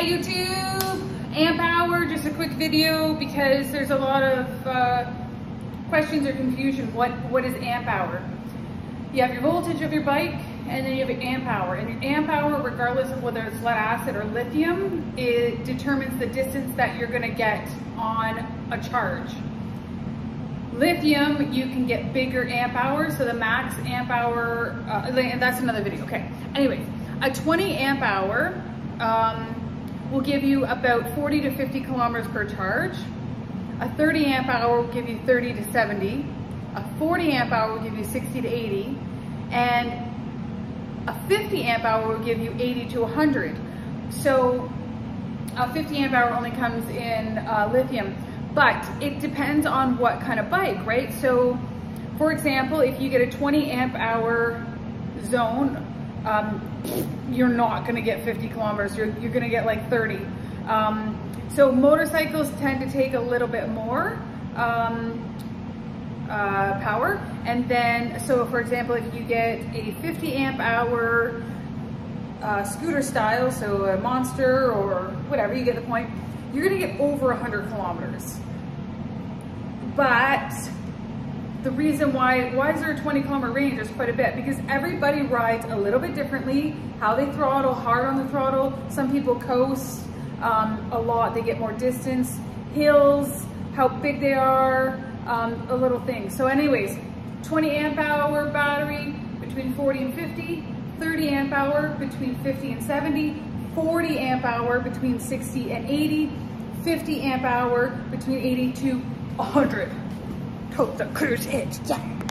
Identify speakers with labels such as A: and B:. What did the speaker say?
A: Hi YouTube, amp hour, just a quick video because there's a lot of uh, questions or confusion. What, what is amp hour? You have your voltage of your bike and then you have your amp hour. And your amp hour, regardless of whether it's lead acid or lithium, it determines the distance that you're gonna get on a charge. Lithium, you can get bigger amp hours, so the max amp hour, uh, that's another video, okay. Anyway, a 20 amp hour um, will give you about 40 to 50 kilometers per charge. A 30 amp hour will give you 30 to 70. A 40 amp hour will give you 60 to 80. And a 50 amp hour will give you 80 to 100. So a 50 amp hour only comes in uh, lithium, but it depends on what kind of bike, right? So for example, if you get a 20 amp hour zone, um, you're not gonna get 50 kilometers, you're, you're gonna get like 30. Um, so motorcycles tend to take a little bit more um, uh, power. And then, so for example, if you get a 50 amp hour uh, scooter style, so a monster or whatever, you get the point, you're gonna get over 100 kilometers. But the reason why, why is there a 20 kilometer range? There's quite a bit because everybody rides a little bit differently, how they throttle, hard on the throttle. Some people coast um, a lot, they get more distance, hills, how big they are, um, a little thing. So anyways, 20 amp hour battery between 40 and 50, 30 amp hour between 50 and 70, 40 amp hour between 60 and 80, 50 amp hour between 80 to 100 hope the cruise hits. Yeah.